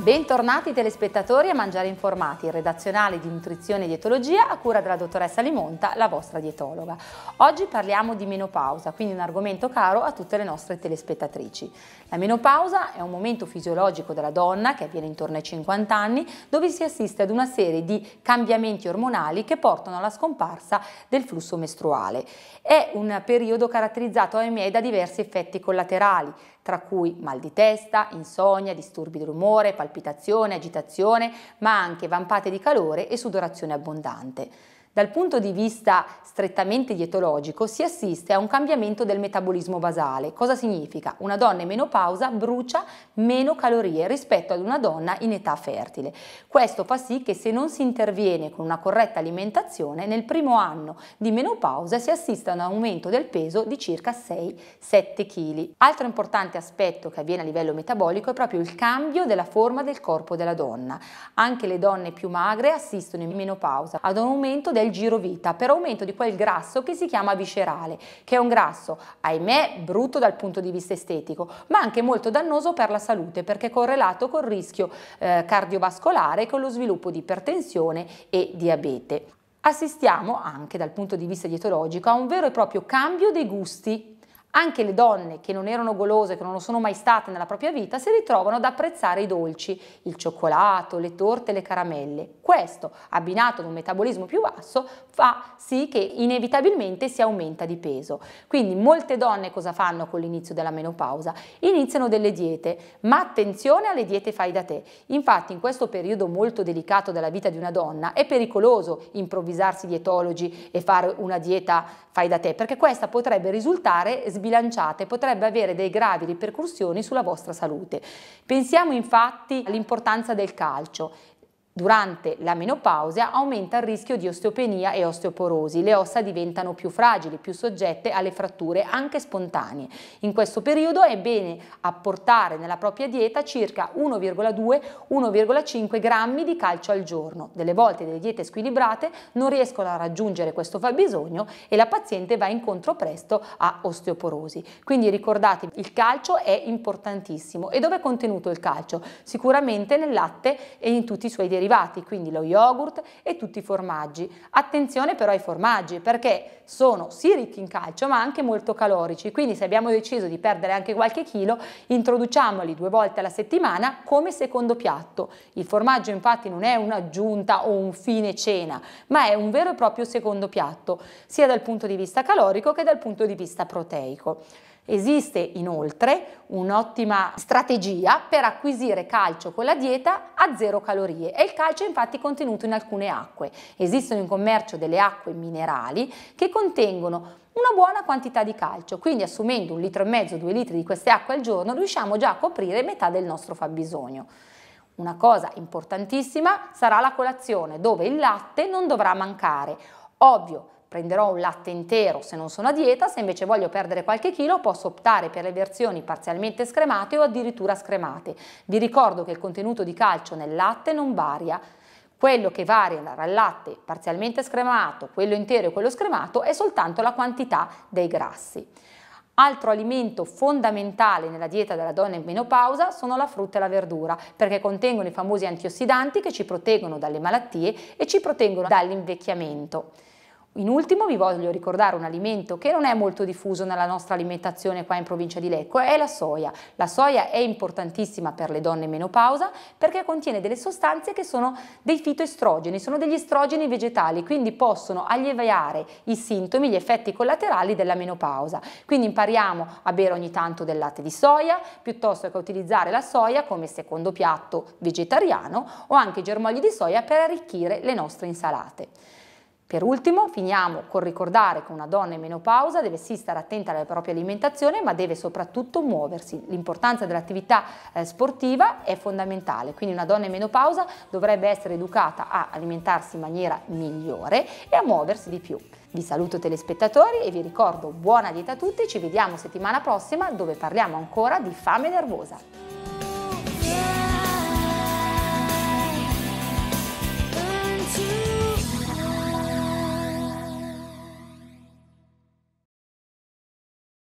Bentornati telespettatori a Mangiare Informati, il redazionale di nutrizione e dietologia a cura della dottoressa Limonta, la vostra dietologa. Oggi parliamo di menopausa, quindi un argomento caro a tutte le nostre telespettatrici. La menopausa è un momento fisiologico della donna che avviene intorno ai 50 anni, dove si assiste ad una serie di cambiamenti ormonali che portano alla scomparsa del flusso mestruale. È un periodo caratterizzato, ahimè, da diversi effetti collaterali, tra cui mal di testa, insonnia, disturbi dell'umore, palpitazione, agitazione, ma anche vampate di calore e sudorazione abbondante. Dal punto di vista strettamente dietologico si assiste a un cambiamento del metabolismo basale. Cosa significa? Una donna in menopausa brucia meno calorie rispetto ad una donna in età fertile. Questo fa sì che se non si interviene con una corretta alimentazione, nel primo anno di menopausa si assiste a un aumento del peso di circa 6-7 kg. Altro importante aspetto che avviene a livello metabolico è proprio il cambio della forma del corpo della donna. Anche le donne più magre assistono in menopausa ad un aumento del del giro vita per aumento di quel grasso che si chiama viscerale, che è un grasso, ahimè, brutto dal punto di vista estetico, ma anche molto dannoso per la salute perché è correlato col rischio eh, cardiovascolare e con lo sviluppo di ipertensione e diabete. Assistiamo anche dal punto di vista dietologico a un vero e proprio cambio dei gusti anche le donne che non erano golose, che non lo sono mai state nella propria vita, si ritrovano ad apprezzare i dolci, il cioccolato, le torte, le caramelle. Questo, abbinato ad un metabolismo più basso, fa sì che inevitabilmente si aumenta di peso. Quindi molte donne cosa fanno con l'inizio della menopausa? Iniziano delle diete, ma attenzione alle diete fai da te. Infatti in questo periodo molto delicato della vita di una donna è pericoloso improvvisarsi dietologi e fare una dieta fai da te, perché questa potrebbe risultare sbilanciata e potrebbe avere dei gravi ripercussioni sulla vostra salute. Pensiamo infatti all'importanza del calcio. Durante la menopausa aumenta il rischio di osteopenia e osteoporosi, le ossa diventano più fragili, più soggette alle fratture anche spontanee. In questo periodo è bene apportare nella propria dieta circa 1,2-1,5 grammi di calcio al giorno. Delle volte delle diete squilibrate non riescono a raggiungere questo fabbisogno e la paziente va incontro presto a osteoporosi. Quindi ricordatevi, il calcio è importantissimo. E dove è contenuto il calcio? Sicuramente nel latte e in tutti i suoi derivati derivati, quindi lo yogurt e tutti i formaggi. Attenzione però ai formaggi perché sono sì ricchi in calcio ma anche molto calorici, quindi se abbiamo deciso di perdere anche qualche chilo introduciamoli due volte alla settimana come secondo piatto. Il formaggio infatti non è un'aggiunta o un fine cena, ma è un vero e proprio secondo piatto, sia dal punto di vista calorico che dal punto di vista proteico. Esiste inoltre un'ottima strategia per acquisire calcio con la dieta a zero calorie e il calcio è infatti contenuto in alcune acque. Esistono in commercio delle acque minerali che contengono una buona quantità di calcio, quindi assumendo un litro e mezzo, due litri di queste acque al giorno riusciamo già a coprire metà del nostro fabbisogno. Una cosa importantissima sarà la colazione dove il latte non dovrà mancare. Ovvio, prenderò un latte intero se non sono a dieta, se invece voglio perdere qualche chilo posso optare per le versioni parzialmente scremate o addirittura scremate. Vi ricordo che il contenuto di calcio nel latte non varia, quello che varia dal latte parzialmente scremato, quello intero e quello scremato è soltanto la quantità dei grassi. Altro alimento fondamentale nella dieta della donna in menopausa sono la frutta e la verdura, perché contengono i famosi antiossidanti che ci proteggono dalle malattie e ci proteggono dall'invecchiamento. In ultimo vi voglio ricordare un alimento che non è molto diffuso nella nostra alimentazione qua in provincia di Lecco, è la soia. La soia è importantissima per le donne in menopausa perché contiene delle sostanze che sono dei fitoestrogeni, sono degli estrogeni vegetali, quindi possono alleviare i sintomi, gli effetti collaterali della menopausa. Quindi impariamo a bere ogni tanto del latte di soia piuttosto che utilizzare la soia come secondo piatto vegetariano o anche germogli di soia per arricchire le nostre insalate. Per ultimo, finiamo con ricordare che una donna in menopausa deve sì stare attenta alla propria alimentazione, ma deve soprattutto muoversi. L'importanza dell'attività eh, sportiva è fondamentale, quindi una donna in menopausa dovrebbe essere educata a alimentarsi in maniera migliore e a muoversi di più. Vi saluto telespettatori e vi ricordo buona dieta a tutti, ci vediamo settimana prossima dove parliamo ancora di fame nervosa.